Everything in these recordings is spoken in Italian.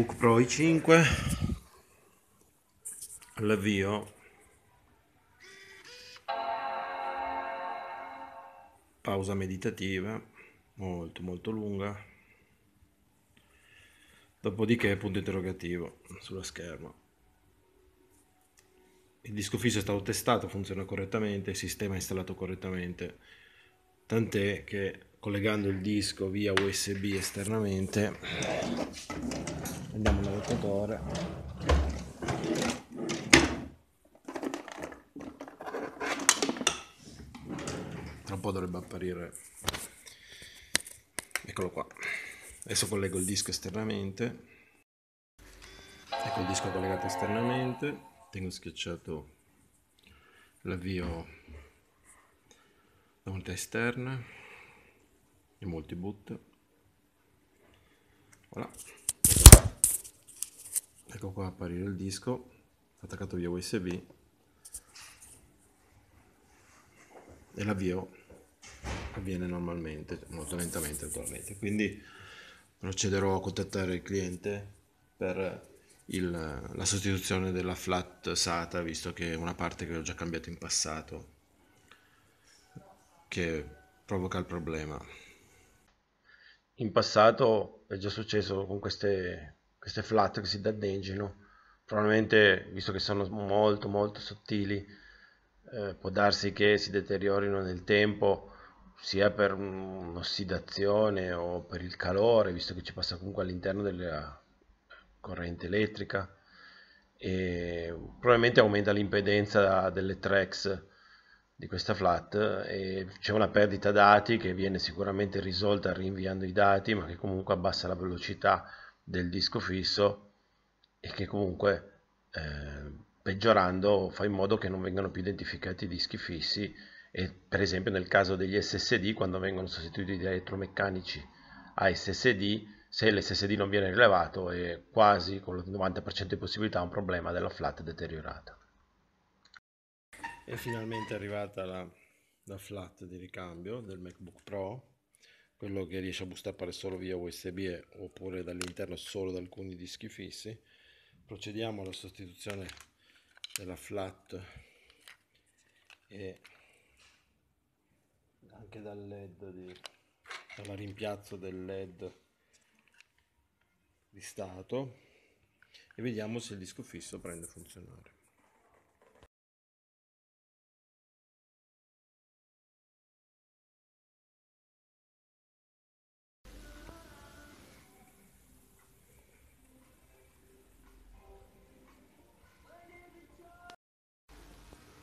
MacBook Pro i5 all'avvio pausa meditativa molto molto lunga. Dopodiché punto interrogativo sulla scherma il disco fisso è stato testato funziona correttamente il sistema è installato correttamente. Tant'è che collegando il disco via USB esternamente all'adattatore tra un po' dovrebbe apparire. Eccolo qua. Adesso collego il disco esternamente. Ecco il disco collegato esternamente. Tengo schiacciato l'avvio da unità esterna. E multiboot. Voilà ecco qua apparire il disco attaccato via usb e l'avvio avviene normalmente molto lentamente naturalmente. Quindi procederò a contattare il cliente per il, la sostituzione della flat SATA visto che è una parte che ho già cambiato in passato che provoca il problema. In passato è già successo con queste, queste flat che si danneggiano probabilmente visto che sono molto molto sottili eh, può darsi che si deteriorino nel tempo sia per un'ossidazione o per il calore visto che ci passa comunque all'interno della corrente elettrica e probabilmente aumenta l'impedenza delle tracks di questa flat e c'è una perdita dati che viene sicuramente risolta rinviando i dati ma che comunque abbassa la velocità del disco fisso e che comunque eh, peggiorando fa in modo che non vengano più identificati i dischi fissi e per esempio nel caso degli SSD quando vengono sostituiti da elettromeccanici a SSD se l'SSD non viene rilevato è quasi con il 90% di possibilità un problema della flat deteriorata. È finalmente arrivata la, la flat di ricambio del MacBook Pro quello che riesce a boostare solo via USB oppure dall'interno solo da alcuni dischi fissi. Procediamo alla sostituzione della flat e anche dal led di, dalla rimpiazzo del led di stato. E vediamo se il disco fisso prende a funzionare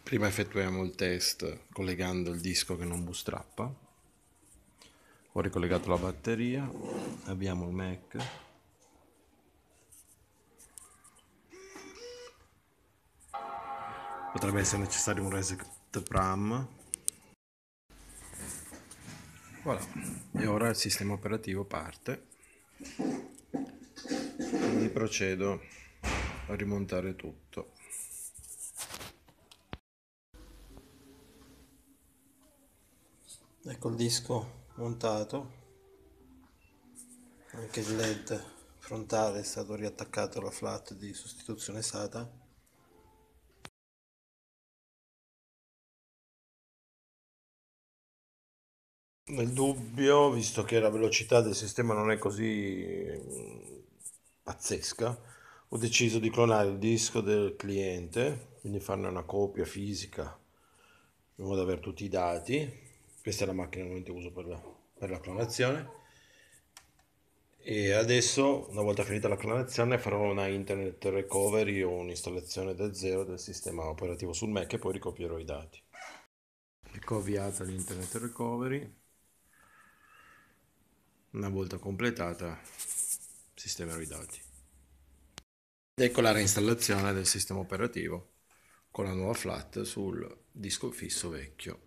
Prima effettuiamo il test collegando il disco che non bootstrappa. Ho ricollegato la batteria, abbiamo il Mac. Potrebbe essere necessario un reset PRAM. Voilà. E ora il sistema operativo parte. Quindi procedo a rimontare tutto. Ecco il disco montato. Anche il led frontale è stato riattaccato alla flat di sostituzione SATA. Nel dubbio visto che la velocità del sistema non è così mm, pazzesca ho deciso di clonare il disco del cliente quindi farne una copia fisica in modo da avere tutti i dati questa è la macchina che uso per la, per la clonazione. E adesso una volta finita la clonazione farò una internet recovery o un'installazione da zero del sistema operativo sul Mac e poi ricopierò i dati. Ecco avviata l'internet recovery. Una volta completata sistemerò i dati. Ed ecco la reinstallazione del sistema operativo con la nuova flat sul disco fisso vecchio